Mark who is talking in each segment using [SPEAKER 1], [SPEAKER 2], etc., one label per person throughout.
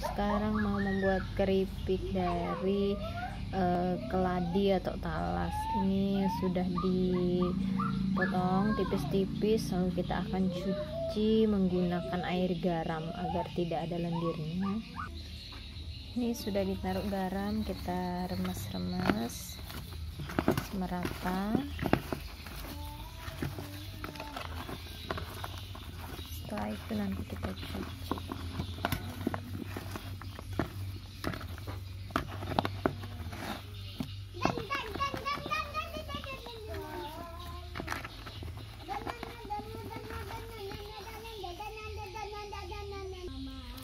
[SPEAKER 1] sekarang mau membuat keripik dari uh, keladi atau talas. Ini sudah dipotong tipis-tipis lalu kita akan cuci menggunakan air garam agar tidak ada lendirnya. Ini sudah ditaruh garam kita remas-remas merata. Setelah itu nanti kita cuci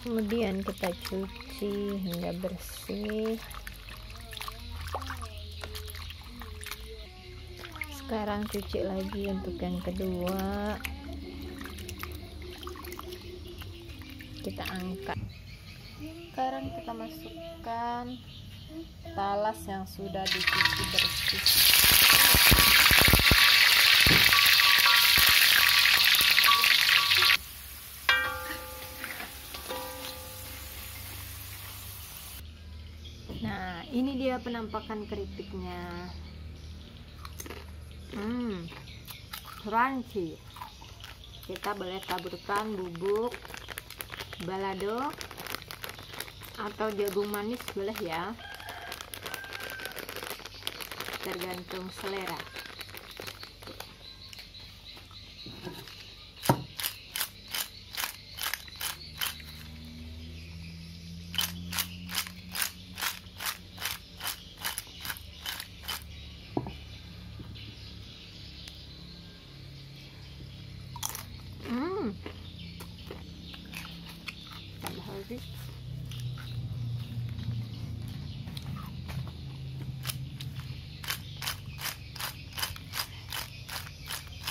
[SPEAKER 1] kemudian kita cuci hingga bersih. Sekarang cuci lagi untuk yang kedua. Kita angkat. Sekarang kita masukkan talas yang sudah dicuci bersih Nah, ini dia penampakan keripiknya. Hmm, crunchy. Kita boleh taburkan bubuk balado atau jagung manis boleh ya. Tergantung selera. Hmm. Lagi.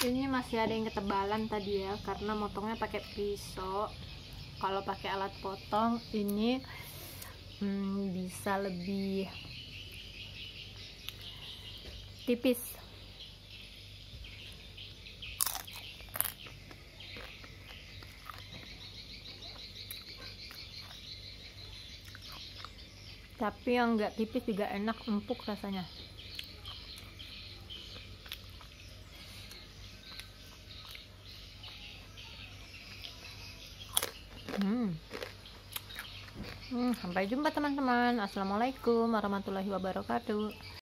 [SPEAKER 1] Ini masih ada yang ketebalan tadi ya, karena motongnya pakai pisau. Kalau pakai alat potong, ini hmm, bisa lebih tipis. Tapi yang enggak tipis juga enak empuk rasanya. Hmm. Hmm, sampai jumpa teman-teman. Assalamualaikum warahmatullahi wabarakatuh